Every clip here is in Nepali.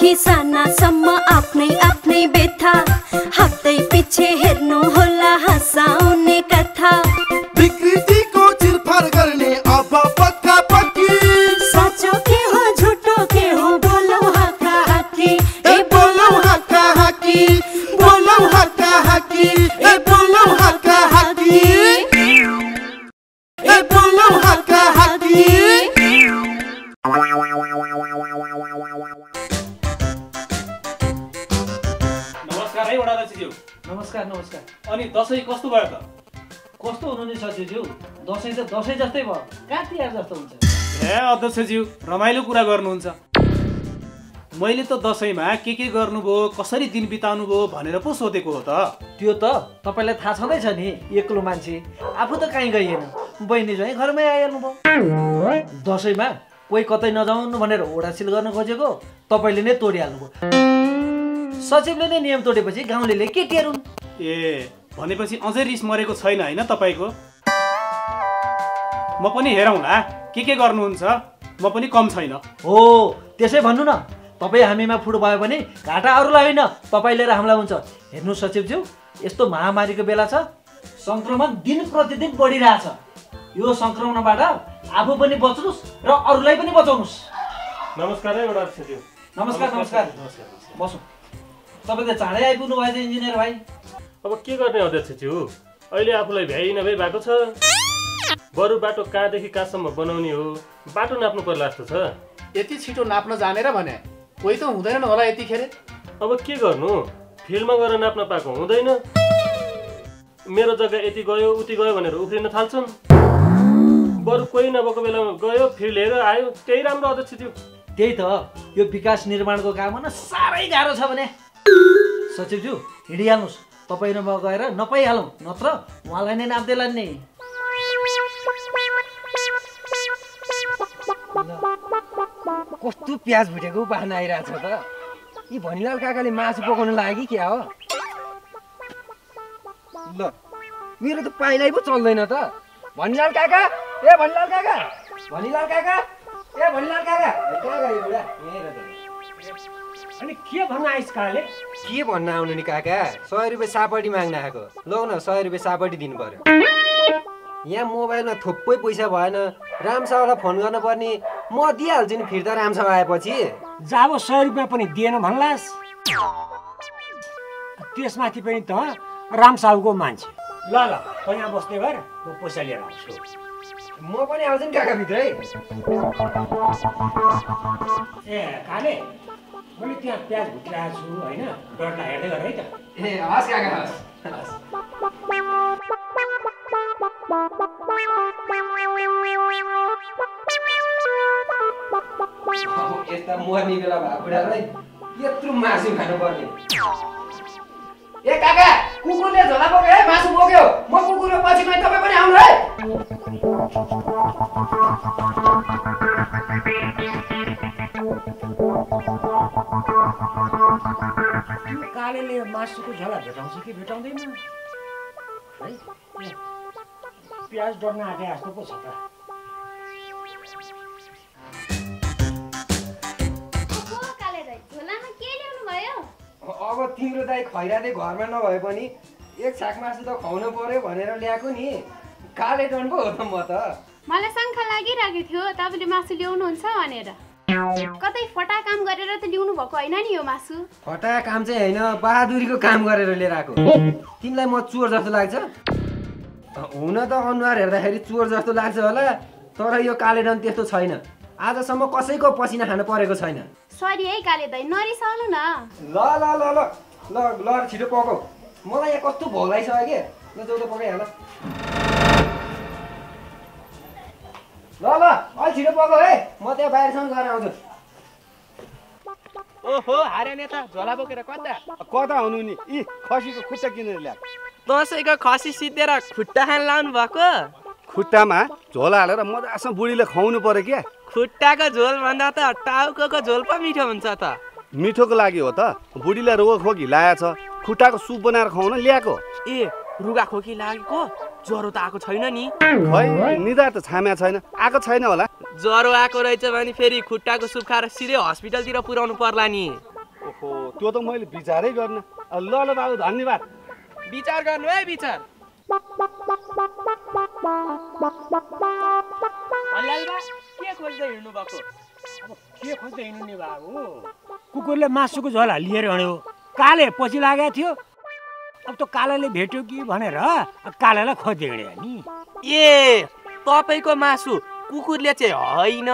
ठुलादेखि सानासम्म आफ्नै आफ्नै बेथा हातै पछि हेर्नु होला हँसाउने है वडा ज्यू नमस्कार नमस्कार। अनि दसैँ कस्तो भयो त? कस्तो हुनु नि सचिवज्यू? दसैँ त दसैँ जस्तै भयो। कहाँ तिहार जस्तो हुन्छ। ए अध्यक्षज्यू रमाइलो कुरा गर्नुहुन्छ। मैले त दसैँमा के के गर्नुभयो कसरी दिन बिताउनु भयो भनेर पो सोधेको हो त। त्यो त तपाईँलाई थाहा छँदैछ नि एक्लो मान्छे। आफू त कहीँ गइएन। बहिनी चाहिँ घरमै आइहाल्नु भयो दसैँमा कोही कतै नजाउनु भनेर ओडासिल गर्न खोजेको तपाईँले नै तोडिहाल्नुभयो। सचिवले नै नियम तोडेपछि गाउँले के टेरुन् ए भनेपछि अझै रिस मरेको छैन होइन तपाईँको? म पनि हेरौँला के के गर्नुहुन्छ? म पनि कम छैन। हो त्यसै भन्नु न। तपाईँ हामीमा फुट भयो भने घाटा अरूलाई होइन तपाईँ लिएर हामीलाई हुन्छ। हेर्नु सचिवज्यू यस्तो महामारीको बेला छ सङ्क्रमण दिन प्रतिदिन बढिरहेछ। यो सङ्क्रमणबाट आफू पनि बच्नुहोस् र अरूलाई पनि बचाउनुहोस्। नमस्कार है वडा अध्यक्षज्यू नमस्कार नमस्कार। बसौँ। तपाईँ त चाँडै आइपुग्नु भएछ इन्जिनियर भाइ। अब के गर्ने अध्यक्षज्यू अहिले आफूलाई भ्याइ नभई भएको छ। बरु बाटो कहाँदेखि कहाँसम्म बनाउने हो? बाटो नाप्नु पर्ला जस्तो छ। यति छिटो नाप्न जानेर भने कोही त हुँदैन होला यतिखेर। अब के गर्नु? फिल्डमा गएर नाप्न पाएको हुँदैन। मेरो जग्गा यति गयो उति गयो भनेर उफ्रिन थाल्छन्। बरु कोही नभएको बेलामा गयो फिल्ड हेरेर आयो। त्यही राम्रो अध्यक्षज्यू त्यही त यो विकास निर्माणको काम गर्न साह्रै गाह्रो छ भने। सचिवज्यू हिँडिहाल्नुहोस्। तपाईँ र म गएर नपाइहालौँ नत्र उहाँलाई नै नाप्दै लाने कस्तो प्याज भुटेको बाहना आइरहेछ त। यी भनिलाल काकाले मासु पकाउनु लाग्यो कि क्या हो? ल मेरो त पाइलाई पो चल्दैन त। भनिलाल काका ए भनिलाल काका भनिलाल काका ए भनिलाल काका अनि के भन्न आइस काले? के भन्न आउनु नि काका? सय रुपियाँ सापटी माग्न आएको। लौ न सय रुपियाँ सापटी दिनु पर्यो। यहाँ मोबाइलमा थुप्रै पैसा भएन। रामसावालाई फोन गर्न पर्ने म दिइहाल्छु नि फिर्ता रामसाव आएपछि। जाब सय रुपियाँ पनि दिएन भन्लास्? त्यसमाथि पनि त राम साहुको मान्छे। ल ल त यहाँ बस्दै भएर म पैसा लिएर आउँछु। म पनि आउँछु नि काका भित्रै। ए काले मैले त्यहाँ प्याज भुटिरहेको छु होइन? डरलाई हेर्दै गर है त। ए हस् काका हस्। अब यस्ता मर्ने बेला भएको बुढालाई यत्रो मासु खानुपर्ने। ए काका कुकुरले झोला बोक्यो है? मासु बोक्यो म कुकुर पछि गएँ तपाईँ पनि आउनु है? यो कालेले मासुको झोला भेटाउँछ कि भेटाउँदैन? है? प्याज डढ्न आँटे जस्तो पो छ त। ओहो, काले दाइ, झोलामा के ल्याउनु भयो अब तिम्रो दाइ खैराले घरमा नभए पनि एक छाक मासु त खुवाउनु पर्यो भनेर ल्याएको नि। काले डन पो हो त म त। मलाई शङ्का लागिरहेको थियो तपाईँले मासु ल्याउनुहुन्छ भनेर। कतै फटा काम गरेर त ल्याउनु भएको होइन नि यो मासु? फटा काम चाहिँ होइन बहादुरीको काम गरेर लिएर आएको। तिमीलाई म चोर जस्तो लाग्छ? हुन त अनुहार हेर्दाखेरि चोर जस्तो लाग्छ होला तर यो काले डन त्यस्तो छैन। आजसम्म कसैको पसिना खानु परेको छैन। सरी है काले दाइ नरिसाउनु न। ल ल ल ल ल ल छिटो पकाउ मलाई यहाँ कस्तो भोलाइसक्यो कि ल जाउ त पकाइहाल ल ल अलि छिटो पकाउ है। म त्यहाँ बाहिरसम्म गएर आउँछु। ओहो हारे नेता झोला बोकेर कता? कता हुनु नि? यी खसीको खुट्टा किनेर ल्याएको दसैँको खसी सिद्धेर खुट्टा खान लाउनु भएको खुट्टामा झोला हालेर मजासँग बुढीले खुवाउनु पर्यो क्या। खुट्टाको झोल भन्दा त टाउको झोल पो मिठो हुन्छ त। मिठोको लागि हो त। बुढीलाई रोग खोकी लागेको छ। खुट्टाको सुप बनाएर खुवाउन ल्याएको। ए रुगा खोकी लागेको? ज्वरो त आएको छैन नि। खै निदा त छाम्या छैन। आएको छैन होला। ज्वरो आएको रहेछ भने फेरि खुट्टाको सुप खाएर सिधै हस्पिटलतिर पुर्याउनु पर्ला नि। त्यो त मैले विचारै गर्न। ल ल बाबु धन्यवाद। विचार गर्नु है विचार। के खोज्दै हिँड्नु भएको अब के खोज्दै हिँड्नु नि बाबु? कुकुरले मासुको झोला लिएर हिँड्यो। काले पछि लागेको थियो। अब त कालाले भेट्यो कि भनेर अब कालालाई खोज्दै हिँड्यो नि। ए तपाईँको मासु कुकुरले चाहिँ होइन।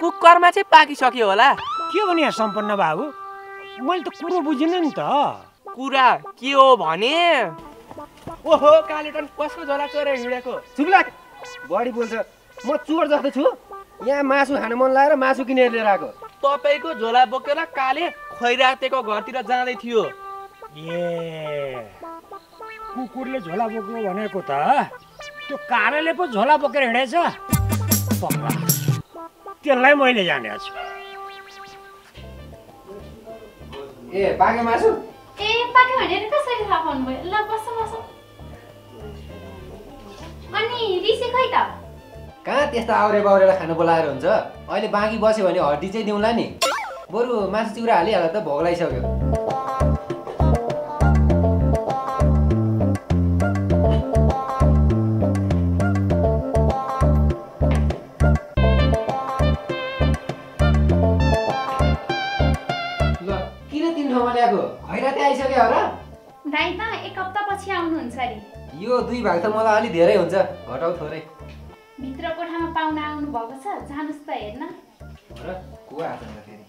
कुकरमा चाहिँ पाकिसक्यो होला। के भने यहाँ सम्पन्न बाबु? मैले त कुरो बुझिनँ नि त। कुरा के हो भने? ओहो कालेटन कसको झोला चोरेर हिँडेको? चुप्लाक बढी बोल्छ। म चोर जस्तो छु। यहाँ मासु खान मन लागेर मासु किनेर लिएर आएको। तपाईँको झोला बोकेर काले खैरातेको घरतिर जाँदै थियो। ए कुकुरले झोला बोक्नु भनेको त त्यो कालेले पो झोला बोकेर हिँडेछ त्यसलाई मैले जानेको छु ए पाके मासु ए पाक्यो भनेर कसरी थाहा पाउनुभयो ल बस बस अनि रिसी खै त कहाँ त्यस्तो आउरे बाउरेलाई खानु बोलाएर हुन्छ अहिले बाँकी बस्यो भने हड्डी चाहिँ दिउँला नि बरु मासु चिउरा हालिहाल्दा त भोग लगाइसक्यो यो दुई भाग त मलाई अलिक धेरै हुन्छ। घटाउ थोरै। भित्र कोठामा पाहुना आउनु भएको छ जानुहोस् त हेर्न। र को आएको छ फेरि?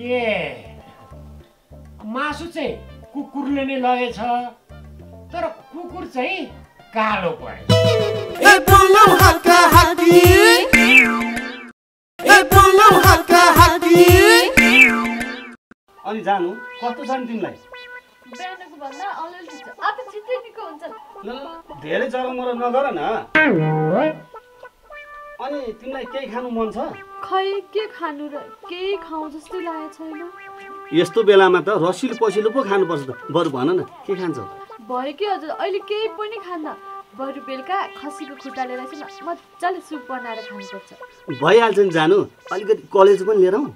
ए मासु चाहिँ कुकुरले नै लगेछ तर कुकुर चाहिँ कालो पऱ्यो। ए बोलौ हक्का हक्की। ए बोलौ हक्की अनि जानु। कस्तो छ नि तिमीलाई? धेरै जरमरो नगर न। अनि तिमीलाई केही खानु मन छ? खै के खानु र केही खाउँ जस्तै लागेको छैन। यस्तो बेलामा त रसिलो पसिलो पो खानुपर्छ त। बरु भन न के खान्छौ? भयो कि हजुर अहिले केही पनि खान्न। बरु बेलुका खसीको खुट्टा लिएर चाहिँ मजाले सुप बनाएर खानुपर्छ। भइहाल्छ नि जानु। अलिकति कलेज पनि लिएर आऊ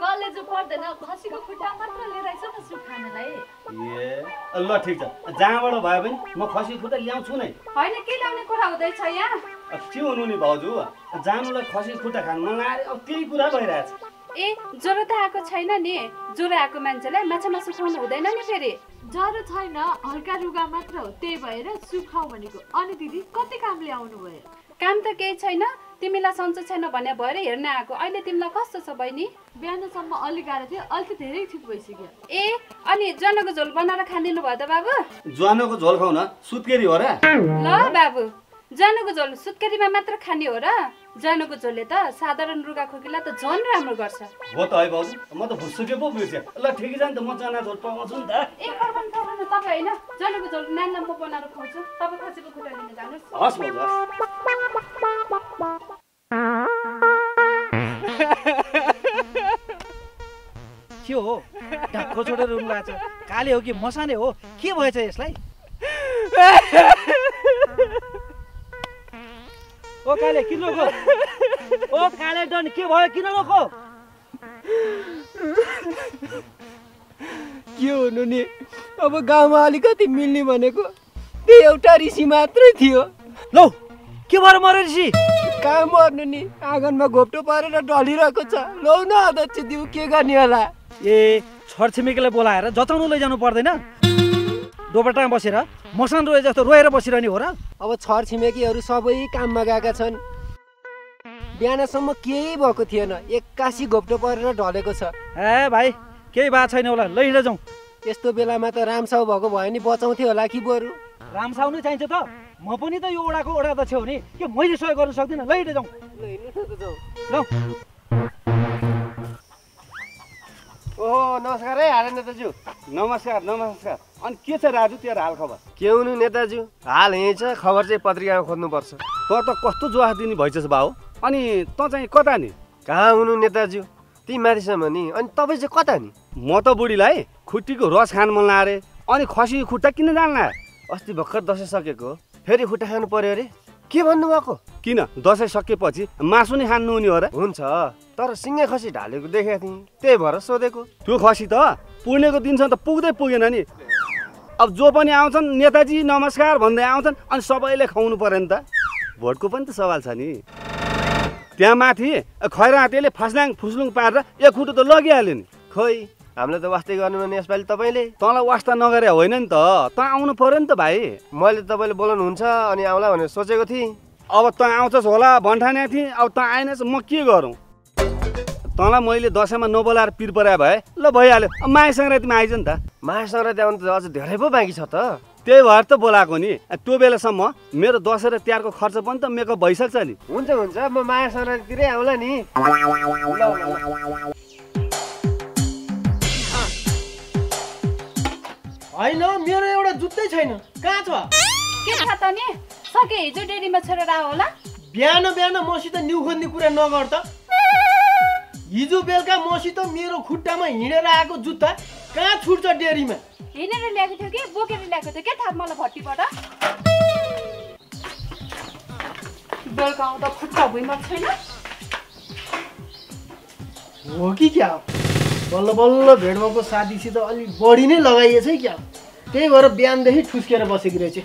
कलेज पर्दैन खसीको खुट्टा मात्र लिएर सुप खानलाई ए ल ठिक छ। जहाँबाट भए पनि म खसी खुट्टा ल्याउँछु नै। होइन के ल्याउने कुरा हुँदैछ यहाँ? के हुनु नि भाउजू? जानुलाई खसी खुट्टा खानु लाग्यो अब त्यही कुरा भइरहेछ। ए ज्वरो त आएको छैन नि। ज्वरो आएको मान्छेलाई माछा मासु खुवाउनु हुँदैन नि फेरि। ज्वरो छैन हल्का रुगा मात्र हो। त्यही भएर सुप खाऊ भनेको। अनि दिदी कति कामले आउनु भयो काम त केही छैन। तिमीलाई सन्चो छैन भने भएर हेर्न आएको। अहिले तिमीलाई कस्तो छ बहिनी? बिहानसम्म अलिक गाह्रो थियो अहिले त धेरै ठिक भइसक्यो। ए अनि जनको झोल बनाएर खानिदिनु भयो त बाबु? ज्वानोको झोल खाउ न सुत्केरी हो र। ल बाबु जानुको झोल सुत्केरीमा मात्र खाने हो र। जानुको झोलले त साधारण रुगा खोकीलाई त झन् राम्रो गर्छ। हो त है भाउजू म त भुसुके पो बिर्सेँ ल ठिकै छ नि त म चना झोल पाउँछु नि त। ए कर्बन कर्बन तपाईँ होइन जानुको झोल नानीलाई म बनाएर खुवाउँछु। तपाईँ खसीको खुट्टा लिन जानुहोस्। हस् के हो? ढाक्को छोडेर रुनु भएको छ काले हो कि मसाने हो? के भएछ यसलाई? ओ काले किन रोको? ओ काले डन के भयो? किन रोको? के हुनु नि अब गाउँमा अलिकति मिल्ने भनेको त्यो एउटा ऋषि मात्रै थियो। लौ के भएर मर्यो ऋषि? कहाँ मर्नु नि आँगनमा घोप्टो परेर ढलिरहेको छ। लौ न अध्यक्ष दिउ के गर्ने होला? ए छरछिमेकीलाई बोलाएर जताउनु लैजानु पर्दैन। डोबाटामा बसेर। मसान रोए जस्तो रोएर बसिरहने हो र। अब छर छिमेकीहरू सबै काममा गएका छन्। बिहानसम्म केही भएको थिएन। एक्कासी घोप्टो परेर ढलेको छ। ए भाइ केही भएको छैन होला। लै हिँड जाउँ। यस्तो बेलामा त रामसाउ भएको भयो नि बचाउँथ्यो होला कि बरु? रामसाउ नै चाहिन्छ त। म पनि त यो ओडाको ओडा त छेउ नि के मैले सहयोग गर्न सक्दिनँ? लै हिँड जाउँ। जाउँ। ओहो नमस्कार है हाल नेताज्यू नमस्कार नमस्कार। अनि के छ राजु तेरो हाल खबर? के हुनु नेताज्यू हाल यहीँ छ खबर चाहिँ पत्रिकामा खोज्नुपर्छ। त त कस्तो जवाफ दिने भइछस् भाउ अनि त चाहिँ कता नि? कहाँ हुनु नेताज्यू ती माथिसम्म नि। अनि तपाईँ चाहिँ कता नि? म त बुढीलाई खुट्टीको रस खान मन लाग्यो अरे। अनि खसी खुट्टा किन जान्ला अस्ति भर्खर दसैँ सकेको फेरि खुट्टा खानु पर्यो अरे? के भन्नुभएको? किन? दसैँ सकिएपछि मासु नै खानु हुने हो र। हुन्छ तर सिङ्गे खसी ढालेको देखेको थिएँ। त्यही भएर सोधेको। त्यो खसी त पुर्णेको दिनसम्म त पुग्दै पुगेन नि। अब जो पनि आउँछन् नेताजी नमस्कार भन्दै आउँछन् अनि सबैले खुवाउनु पऱ्यो नि त। भोटको पनि त सवाल छ नि। त्यहाँ माथि खैराँतेले फस्ल्याङ फुस्लुङ पारेर एक खुट्टो त लगिहाल्यो नि। खोइ हामीलाई त वास्तै गर्नु भने यसपालि तपाईँले। तँलाई वास्ता नगरे होइन नि त। तँ आउनु पऱ्यो नि त भाइ। मैले तपाईँले बोलाउनुहुन्छ अनि आउला भनेर सोचेको थिएँ। अब तँ आउँछस् होला भन्ठाने थिएँ। अब तँ आएनस् म के गरौँ? तँलाई मैले दसैँमा नबोलाएर पिर पराए भए ल भइहाल्यो। अब माया सङ्क्रान्तिमा आइज नि त। माया सङ्क्रान्ति आउनु त अझ धेरै पो बाँकी छ त। त्यही भएर त बोलाएको नि। त्यो बेलासम्म मेरो दसैँ र तिहारको खर्च पनि त मेकअप भइसक्छ नि। हुन्छ हुन्छ। म माया सङ्क्रान्तितिरै आउला नि। होइन मेरो एउटा जुत्तै छैन। कहाँ छ? के थाहा त नि? सके हिजो डेरीमा छोडेर आयो होला। बिहान बिहान मसित न्यु खोज्ने कुरा नगर त। हिजो बेलुका मसित मेरो खुट्टामा हिँडेर आएको जुत्ता कहाँ छुट्छ डेरीमा? हिँडेर ल्याएको थियो कि? बोकेर ल्याएको थियो के थाहा मलाई भट्टीबाट? बेलुका आउँदा खुट्टा भुइँमा छैन। हो कि क्या? बल्ल बल्ल भेट भएको साथीसित अलिक बढी नै लगाइएछ है क्या? त्यही भएर बिहानदेखि ठुस्केर बसेको रहेछ।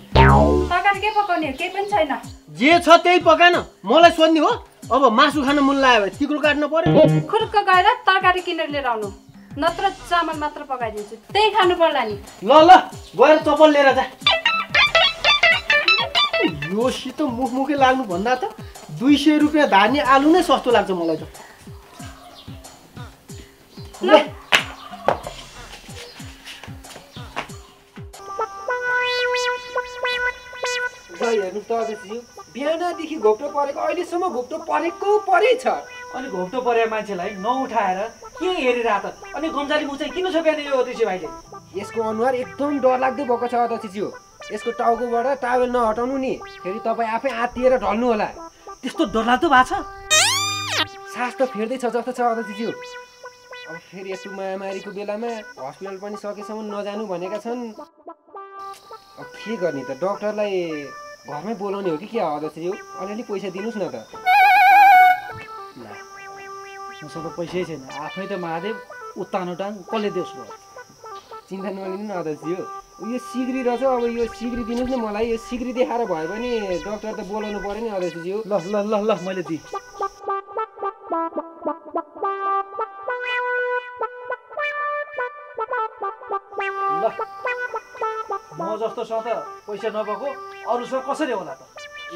जे छ त्यही पकान मलाई सोध्ने हो अब मासु खान मन लाग्यो भने तिक्रो काट्नु पर्यो। खुर्क गएर तरकारी किनेर लिएर आउनु। नत्र चामल मात्र पकाइदिन्छु। त्यही खानु पर्ला नि। ल ल गएर चप्पल लिएर जा। योसित मुखमुखै लाग्नु भन्दा त दुई सय रुपियाँ धार्ने आलु नै सस्तो लाग्छ मलाई त। ल खै हेर्नु त अध्यक्षज्यू बिहानदेखि घोप्टो परेको अहिलेसम्म घोप्टो परेको परै छ। अनि घोप्टो परेको मान्छेलाई नउठाएर के हेरिरह त अनि गम्जाली मुचाइ किन छ बिहान यो अध्यक्ष भाइले यसको अनुहार एकदम डरलाग्दो भएको छ अध्यक्षज्यू यसको टाउकोबाट टावेल नहटाउनु नि फेरि तपाईँ आफै आत्तिएर ढल्नु होला त्यस्तो डरलाग्दो भएको छ? सास त फेर्दैछ जस्तो छ अध्यक्षज्यू अब फेरि यस्तो महामारीको बेलामा हस्पिटल पनि सकेसम्म नजानु भनेका छन्। अब के गर्ने त? डक्टरलाई घरमै बोलाउने हो कि के हो अध्यक्षज्यू अलिअलि पैसा दिनुहोस् न त। मसँग पैसै छैन। आफै त महादेव उत्तान उटाङ कसले देऊ भयो चिन्ता नलिनु न अध्यक्षज्यू यो सिग्री रहेछ अब यो सिग्री दिनुहोस् न मलाई। यो सिग्री देखाएर भयो भने डक्टर त बोलाउनु पऱ्यो नि अध्यक्षज्यू ल ल ल ल मैले दिएँ। जस्तोसँग त पैसा नपाएको अरूसँग कसरी होला त?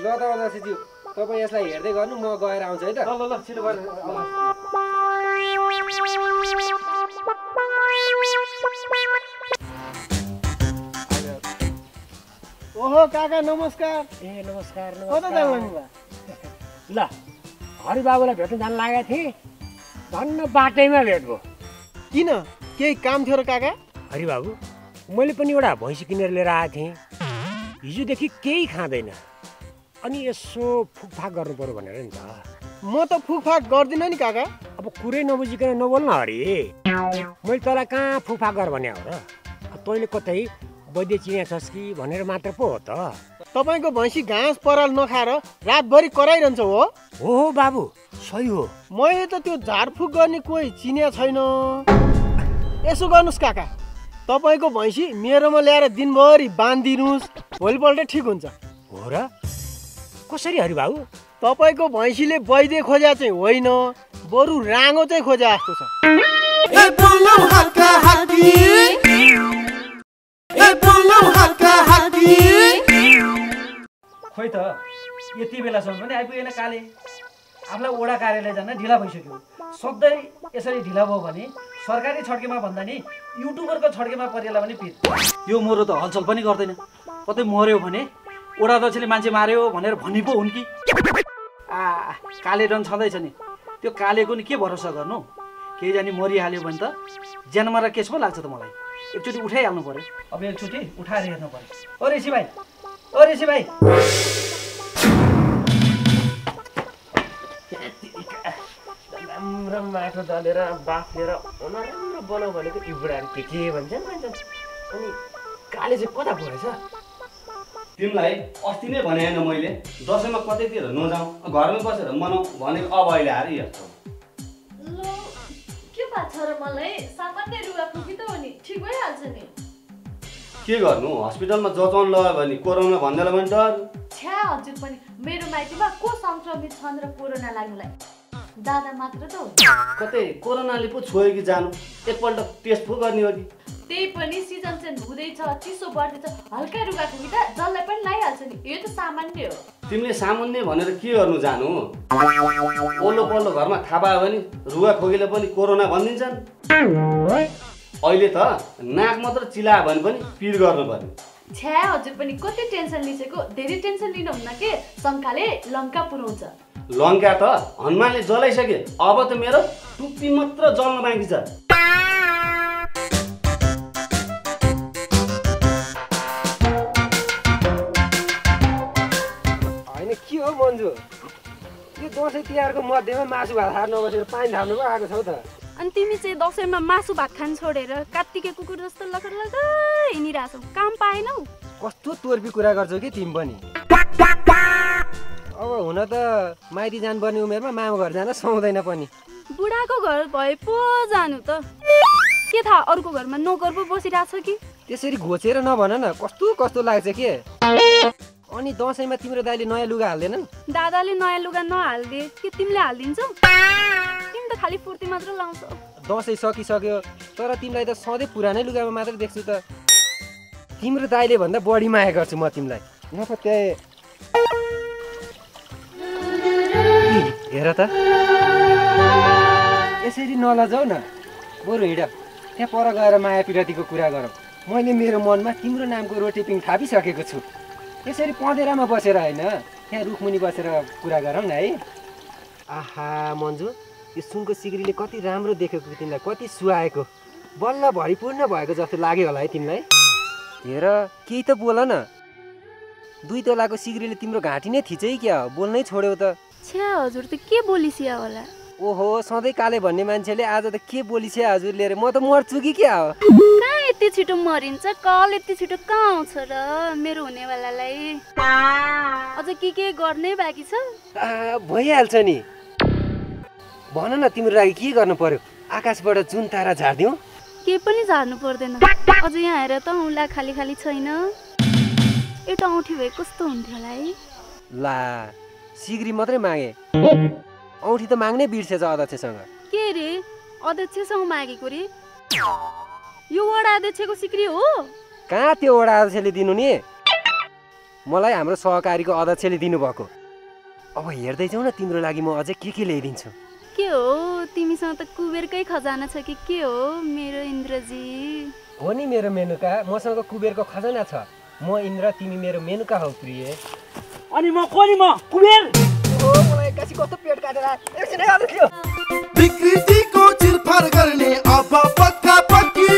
ल त अध्यक्षज्यू तपाईँ यसलाई हेर्दै गर्नु म गएर आउँछु है त। ल ल ल छिटो आउनुहोस्। ओहो काका नमस्कार। ए नमस्कार कता जानु भयो ल हरिबाबुलाई भेट्न जान लागेको थिएँ। धन्न बाटैमा भेट भयो। किन? केही काम थियो र काका? हरिबाबु मैले पनि एउटा भैँसी किनेर लिएर आएको थिएँ। हिजोदेखि केही खाँदैन। अनि यसो फुकफाक गर्नु पऱ्यो भनेर नि त। म त फुकफाक गर्दिनँ नि काका। अब कुरै नबुझिकन नबोल्न हरि। मैले तँलाई कहाँ फुकफाक गर भने हो र? तैँले कतै वैद्य चिया छस् कि भनेर मात्र पो हो त। तपाईँको भैँसी घाँस पराल नखाएर रातभरि कराइरहन्छ हो? हो बाबु। सही हो। मैले त त्यो झारफुक गर्ने कोही चिनिया छैन। यसो गर्नुहोस् काका। तपाईँको भैँसी मेरोमा ल्याएर दिनभरि बाँधिदिनुहोस्। भोलिपल्ट ठिक हुन्छ। हो र? कसरी हरिबाबु तपाईँको भैँसीले वैद्य खोज्या चाहिँ होइन बरु राँगो चाहिँ खोज्या जस्तो छ। खोइ त यति बेलासम्म पनि आइपुगेन काले। आफूलाई ओडा कार्यालय जान ढिला भइसक्यो। सधैँ यसरी ढिला भयो भने सरकारी छड्केमा भन्दा नि युट्युबरको छड्केमा परिएला भने पिर। यो मोरो त हलचल पनि गर्दैन। कतै मऱ्यो भने ओडा अध्यक्षले मान्छे मार्यो भनेर भनी पो हुन् कि? आ काले रङ छँदैछ नि। त्यो कालेको नि के भरोसा गर्नु? केही जानी मरिहाल्यो भने त ज्यानमा र केस पो लाग्छ त मलाई। एकचोटि उठाइहाल्नु पऱ्यो अब एकचोटि उठाएर हेर्नु पऱ्यो ओ ऋषि भाइ ओ ऋषि भाइ राम्रो माटो दलेर बाफ्लेर नराम्रो बनाऊ भनेको इब्राहरू के के भन्छन् भन्छन्। अनि काले चाहिँ कता परेछ तिमीलाई अस्ति नै भने होइन मैले दसैँमा कतैतिर नजाउँ घरमै बसेर मनाउँ भनेको अब अहिले आएर यस्तो लो के भएको छ र मलाई? सामान्य खोकी त हो नि? ठिक भइहाल्छ नि। के गर्नु? हस्पिटलमा जचाउनु लगायो भने कोरोना भन्दैला भने डर। छ्या हजुर पनि। मेरो माइतीमा को सङ्क्रमित छन् र कोरोना लाग्नुलाई? दादा मात्र त हो। कतै कोरोनाले पो छोयो कि जानु? एकपल्ट टेस्ट पो गर्ने हो कि? त्यही पनि सिजन चेन्ज हुँदैछ चिसो बढ्दैछ हल्का रुगा खोकी त जसलाई पनि लगाइहाल्छ नि यो त सामान्य हो। तिमीले सामान्य भनेर के गर्नु जानु पल्लो पल्लो घरमा थाहा पायो भने रुगा खोकीले पनि कोरोना भनिदिन्छन्। अहिले त नाक मात्र चिलायो भने पनि पिर गर्नु पर्ने छ्या हजुर पनि कति टेन्सन लिसेको धेरै टेन्सन लिनुहुन्न के? शङ्काले लङ्का पुऱ्याउँछ। लङ्का त हनुमानले जलाइसके। अब त मेरो टुप्पी मात्र जल्न बाँकी छ। होइन के हो मन्जु यो दसैँ तिहारको मध्येमा मासु भात खाएर नबसेर पानी थाप्नु पो आएको छौ त। अनि तिमी चाहिँ दसैँमा मासु भात खान छोडेर कात्तिके कुकुर जस्तो लखर लखर हिँडिरहेछौ। काम पाएनौ? कस्तो तोर्पी कुरा गर्छौ कि तिमी पनि? अब हुन त माइती जानुपर्ने उमेरमा मामा घर जान सुहाउँदैन पनि। बुढाको घर भए पो जानु त। के थाहा अर्को घरमा नोकर पो बसिरहेछ कि? त्यसरी घोचेर नभन न कस्तो कस्तो लाग्छ के? अनि दसैँमा तिम्रो दाइले नयाँ लुगा हाल्दैनन्? दादाले नयाँ लुगा नहालिदिए के तिमीले हालिदिन्छौ? खालि फुर्ती मात्र लाउँछौ दसैँ सकिसक्यो तर तिमीलाई त सधैँ पुरानै लुगामा मात्र देख्छु त। तिम्रो दाइले भन्दा बढी माया गर्छु म तिमीलाई। नपत्याए हेर त। यसरी नलजाऊ न। बरु हिँड। त्यहाँ पर गएर माया पिरतीको कुरा गरौँ। मैले मेरो मनमा तिम्रो नामको रोटिपिङ थापिसकेको छु। यसरी पँधेरामा बसेर होइन त्यहाँ रुखमुनि बसेर कुरा गरौँ न है। आहा मन्जु। यो सुनको सिग्रीले कति राम्रो देखेको तिमीलाई? कति सुहाएको? बल्ल भरिपूर्ण भएको जस्तो लाग्यो होला है तिमीलाई। हेर केही त बोल न। दुई तलाको सिग्रीले तिम्रो घाँटी नै थिचै क्या? हो बोल्नै छोड्यौ त। छ्या हजुर त के बोलिसिया होला? ओहो सधैँ काले भन्ने मान्छेले आज त के बोलिछ्या हजुर लिएर? म त मर्छु कि क्या? हो कहाँ यति छिटो मरिन्छ? कल यति छिटो कहाँ आउँछ र? मेरो हुनेवालालाई। अझ के के गर्नै बाँकी छ? भइहाल्छ नि। भन न तिम्रो लागि के गर्नु पर्यो? आकाशबाट जुन तारा झारिदिउँ। के पनि झार्नु पर्दैन। अझ यहाँ हेर त औँला खाली खाली छैन। एउटा औँठी भए कस्तो हुन्थ्यो होला है? ला सिग्री मात्रै मागे। औँठी त माग्नै बिर्सेछ अध्यक्षसँग। के रे? अध्यक्षसँग मागेको रे? यो वडा अध्यक्षको सिक्री हो? कहाँ त्यो वडा अध्यक्षले दिनु नि? मलाई हाम्रो सहकारीको अध्यक्षले दिनुभएको। अब हेर्दै जाउँ न तिम्रो लागि म अझै के के ल्याइदिन्छु। के हो? तिमीसँग त कुबेरकै खजाना छ कि के हो मेरो इन्द्रजी? हो नि मेरो मेनुका मसँग कुबेरको खजाना छ। म इन्द्र तिमी मेरो मेनुका हौ प्रिय। अनि म को नि म? कुबेर? ओ मलाई एकासी कस्तो पेट काटेर एकछिन आउनु थियो विकृतिको चिरफार गर्ने अब पक्का पक्की।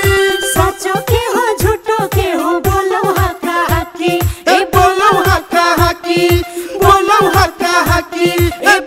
साँचो के हो झुटो के हो बोलौ हाका हाकी ए बोलौ हाका हाकी बोलौ हाका हाकी ए